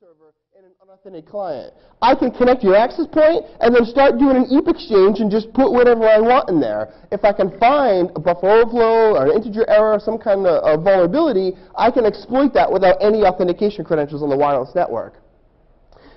server and an unauthenticated client. I can connect your access point and then start doing an EAP exchange and just put whatever I want in there. If I can find a buffer overflow or an integer error or some kind of vulnerability, I can exploit that without any authentication credentials on the wireless network.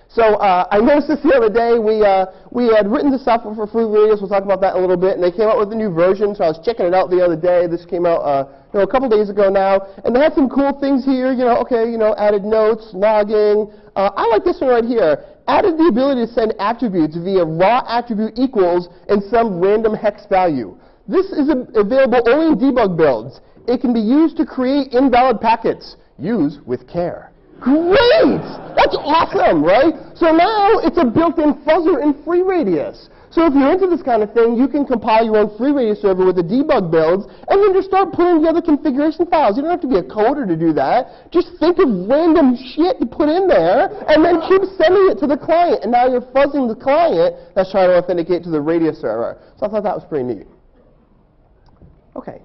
So uh, I noticed this the other day. We, uh, we had written the software for free radios. We'll talk about that a little bit. And they came out with a new version, so I was checking it out the other day. This came out uh, you know, a couple days ago now. And they had some cool things here. You know, okay, you know, added notes, logging. Uh, I like this one right here. Added the ability to send attributes via raw attribute equals and some random hex value. This is available only in debug builds. It can be used to create invalid packets. Use with care. Great! That's awesome, right? So now it's a built-in fuzzer in FreeRADIUS. So if you're into this kind of thing, you can compile your own FreeRADIUS server with the debug builds, and then just start putting together configuration files. You don't have to be a coder to do that. Just think of random shit to put in there, and then keep sending it to the client. And now you're fuzzing the client that's trying to authenticate to the Radius server. So I thought that was pretty neat. Okay.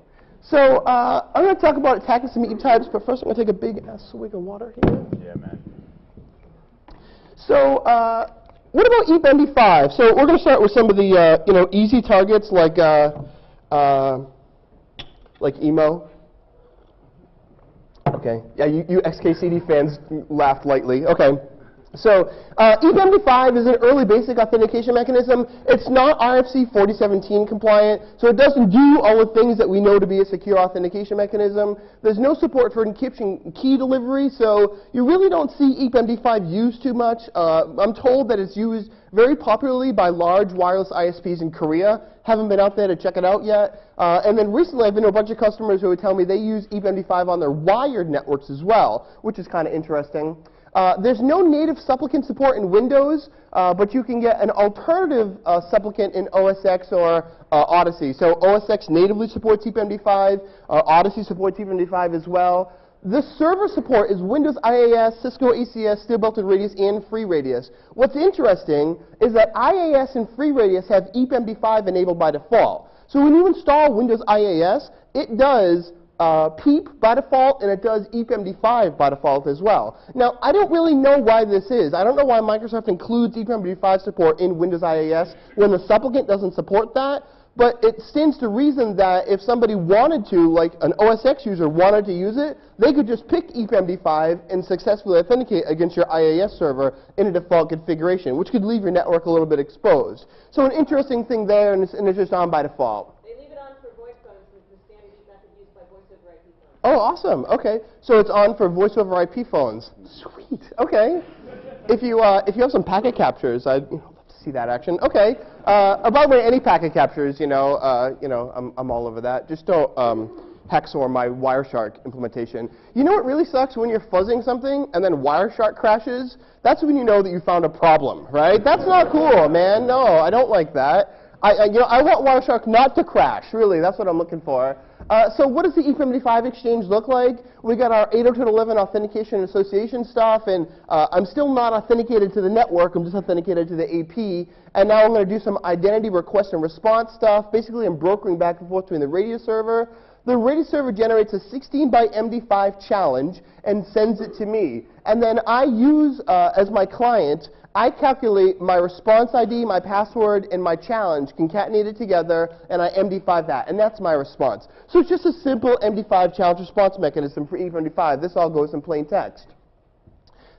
So uh, I'm going to talk about attacking some EAP types, but first I'm going to take a big ass swig of water here. Yeah, man. So uh, what about EAP MD5? So we're going to start with some of the uh, you know easy targets like uh, uh, like emo. Okay. Yeah, you, you XKCD fans laughed lightly. Okay. So uh, EAP-MD5 is an early basic authentication mechanism. It's not RFC 4017 compliant, so it doesn't do all the things that we know to be a secure authentication mechanism. There's no support for encryption key delivery, so you really don't see EAP-MD5 used too much. Uh, I'm told that it's used very popularly by large wireless ISPs in Korea. Haven't been out there to check it out yet. Uh, and then recently I've been to a bunch of customers who would tell me they use EAP-MD5 on their wired networks as well, which is kind of interesting. Uh, there's no native supplicant support in Windows, uh, but you can get an alternative uh, supplicant in OS X or uh, Odyssey. So OS X natively supports EAP-MD5. Uh, Odyssey supports EAP-MD5 as well. The server support is Windows IAS, Cisco ACS, Steel Belted Radius, and FreeRADIUS. What's interesting is that IAS and FreeRADIUS have EAP-MD5 enabled by default. So when you install Windows IAS, it does uh, PEEP by default, and it does EAP-MD5 by default as well. Now, I don't really know why this is. I don't know why Microsoft includes EAP-MD5 support in Windows IAS when the supplicant doesn't support that, but it stands to reason that if somebody wanted to, like an OS X user wanted to use it, they could just pick EAP-MD5 and successfully authenticate against your IAS server in a default configuration, which could leave your network a little bit exposed. So an interesting thing there, and it's, and it's just on by default. Oh, awesome. Okay. So it's on for voice over IP phones. Sweet. Okay. If you, uh, if you have some packet captures, I'd love to see that action. Okay. Uh, by the way, any packet captures, you know, uh, you know, I'm, I'm all over that. Just don't um, hex or my Wireshark implementation. You know what really sucks when you're fuzzing something and then Wireshark crashes? That's when you know that you found a problem, right? That's not cool, man. No, I don't like that. I, I, you know, I want Wireshark not to crash, really. That's what I'm looking for. Uh, so what does the EAP-MD5 exchange look like? We got our 802.11 authentication and association stuff, and uh, I'm still not authenticated to the network. I'm just authenticated to the AP. And now I'm going to do some identity request and response stuff. Basically, I'm brokering back and forth between the radio server. The Radius server generates a 16 byte MD5 challenge and sends it to me. And then I use, uh, as my client, I calculate my response ID, my password, and my challenge, concatenate it together, and I MD5 that, and that's my response. So it's just a simple MD5 challenge response mechanism for EAP-MD5. This all goes in plain text.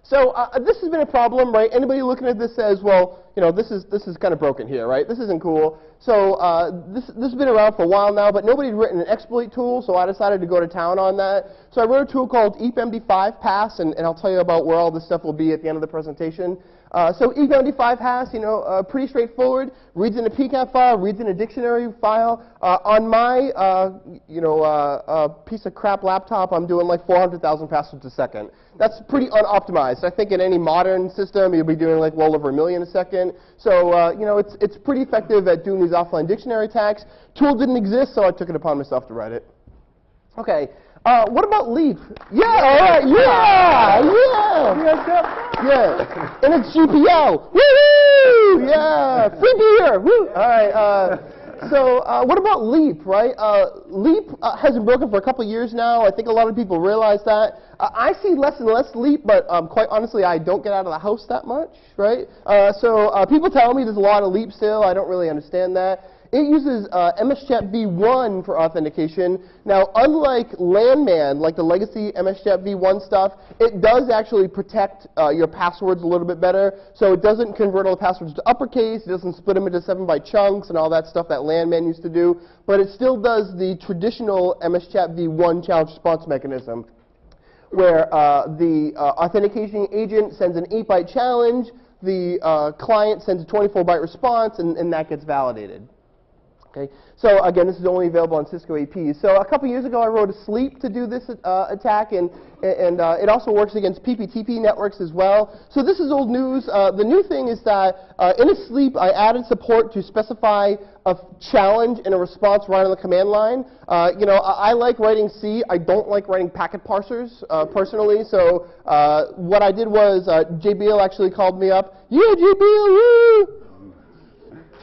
So uh, this has been a problem, right? Anybody looking at this says, well, you know, this is, this is kind of broken here, right? This isn't cool. So uh, this, this has been around for a while now, but nobody had written an exploit tool, so I decided to go to town on that. So I wrote a tool called EAP-MD5 Pass, and, and I'll tell you about where all this stuff will be at the end of the presentation. Uh, so EAP-MD5 has, you know, uh, pretty straightforward. Reads in a PCAP file, reads in a dictionary file. Uh, on my, uh, you know, uh, uh, piece of crap laptop, I'm doing like 400,000 passwords a second. That's pretty unoptimized. I think in any modern system, you'll be doing like well over a million a second. So, you know, it's, it's pretty effective at doing these offline dictionary attacks. Tool didn't exist, so I took it upon myself to write it. Okay, uh, what about Leap? Yeah, all right, yeah, yeah, yeah. And it's GPL. Woo! Yeah, free beer. Woo! All right. Uh, so uh, what about Leap, right? Uh, Leap uh, has been broken for a couple years now. I think a lot of people realize that. Uh, I see less and less Leap, but um, quite honestly, I don't get out of the house that much, right? Uh, so uh, people tell me there's a lot of Leap still. I don't really understand that. It uses uh, MSChat v1 for authentication. Now, unlike Landman, like the legacy MSChat v1 stuff, it does actually protect uh, your passwords a little bit better. So it doesn't convert all the passwords to uppercase. It doesn't split them into 7 byte chunks and all that stuff that Landman used to do. But it still does the traditional MSChat v1 challenge response mechanism where uh, the uh, authentication agent sends an 8 byte challenge, the uh, client sends a 24 byte response, and, and that gets validated. Okay? So again, this is only available on Cisco APs. So a couple years ago, I wrote a sleep to do this uh, attack, and, and uh, it also works against PPTP networks as well. So this is old news. Uh, the new thing is that uh, in a sleep, I added support to specify a challenge and a response right on the command line. Uh, you know, I, I, like writing C. I don't like writing packet parsers uh, personally. So what I did was JBL actually called me up. Yeah, JBL,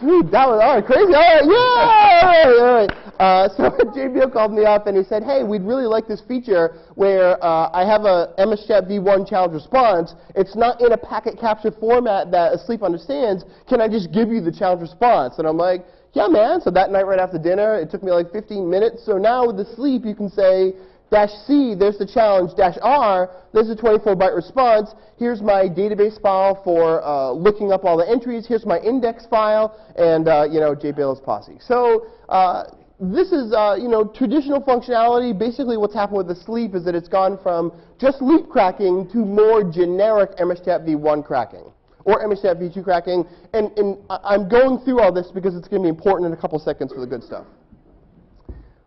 yeah that was all right, crazy. All right, yeah, all right. Uh, so JBL called me up and he said, hey, we'd really like this feature where uh, I have a MSChat v1 challenge response. It's not in a packet capture format that Asleep understands. Can I just give you the challenge response? And I'm like, yeah, man. So that night right after dinner, it took me like 15 minutes. So now with the sleep, you can say, Dash C, there's the challenge. Dash R, there's the 24-byte response. Here's my database file for uh, looking up all the entries. Here's my index file, and uh, you know, JBL's posse. So uh, this is uh, you know traditional functionality. Basically, what's happened with the sleep is that it's gone from just leap cracking to more generic MSChat v1 cracking or MSChat v2 cracking. And, and I'm going through all this because it's going to be important in a couple seconds for the good stuff.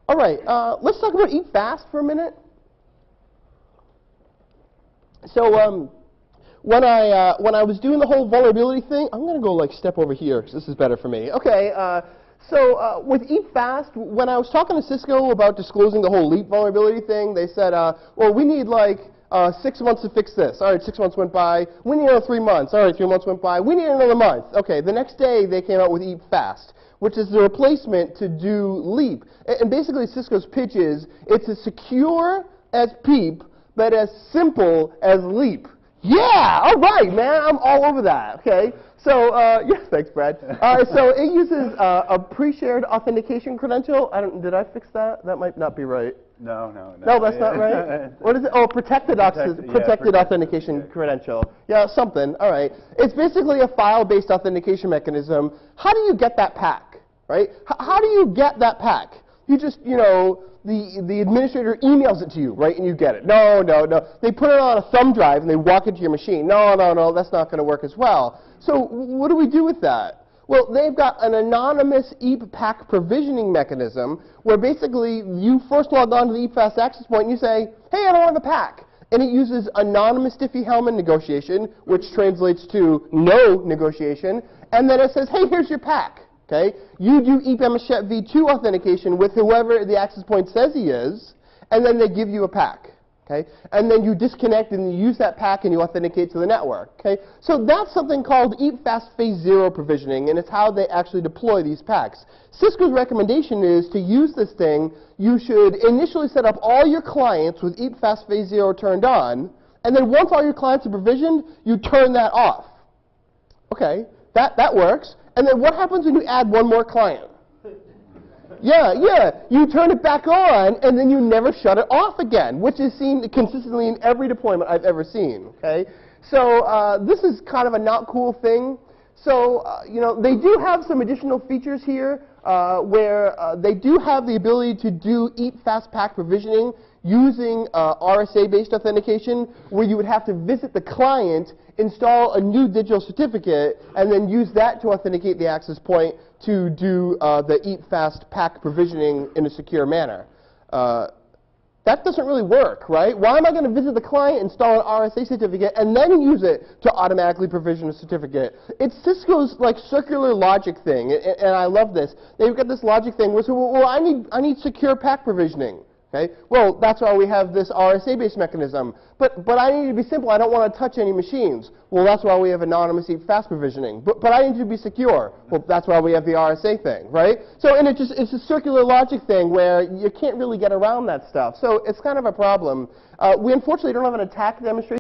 All right, uh, let's talk about eat fast for a minute. So um, when I uh, when I was doing the whole vulnerability thing, I'm going to go like step over here because this is better for me. Okay. Uh, so uh, with Eat Fast, when I was talking to Cisco about disclosing the whole Leap vulnerability thing, they said, uh, well, we need like uh, six months to fix this. All right, six months went by. We need another three months. All right, three months went by. We need another month. Okay, the next day they came out with Eat Fast which is the replacement to do Leap. And basically, Cisco's pitch is it's as secure as PEEP, but as simple as Leap. Yeah, all right, man, I'm all over that, okay? So, uh, yes, thanks, Brad. Uh, so it uses uh, a pre-shared authentication credential. I don't, did I fix that? That might not be right. No, no, no. No, that's not right. what is it? Oh, protected, Protect, yeah, protected authentication yeah. credential. Yeah, something. All right. It's basically a file-based authentication mechanism. How do you get that pack, right? H how do you get that pack? You just, you know, the, the administrator emails it to you, right, and you get it. No, no, no. They put it on a thumb drive and they walk it to your machine. No, no, no, that's not going to work as well. So what do we do with that? Well, they've got an anonymous EAP pack provisioning mechanism where basically you first log on to the EAP-Fast access point and you say, hey, I don't have a pack. And it uses anonymous Diffie-Hellman negotiation, which translates to no negotiation. And then it says, hey, here's your pack. Okay? You do EAP MSChat v2 authentication with whoever the access point says he is, and then they give you a pack. Okay? And then you disconnect and you use that pack and you authenticate to the network. Okay? So that's something called EAP Fast Phase Zero provisioning, and it's how they actually deploy these packs. Cisco's recommendation is to use this thing, you should initially set up all your clients with EAP Fast Phase Zero turned on, and then once all your clients are provisioned, you turn that off. Okay, that, that works. And then what happens when you add one more client? Yeah, yeah. You turn it back on, and then you never shut it off again, which is seen consistently in every deployment I've ever seen. Okay, so uh, this is kind of a not cool thing. So uh, you know they do have some additional features here uh, where uh, they do have the ability to do eat fast pack provisioning using uh, RSA-based authentication, where you would have to visit the client, install a new digital certificate, and then use that to authenticate the access point to do uh, the eat fast pack provisioning in a secure manner. Uh, that doesn't really work, right? Why am I going to visit the client, install an RSA certificate, and then use it to automatically provision a certificate? It's Cisco's like circular logic thing, and, and I love this. They've got this logic thing where, so, well, I need, I need secure pack provisioning. Okay? Well, that's why we have this RSA-based mechanism. But, but I need to be simple. I don't want to touch any machines. Well, that's why we have anonymous fast provisioning. But, but I need to be secure. Well, that's why we have the RSA thing, right? So, and it just, it's a circular logic thing where you can't really get around that stuff. So it's kind of a problem. Uh, we unfortunately don't have an attack demonstration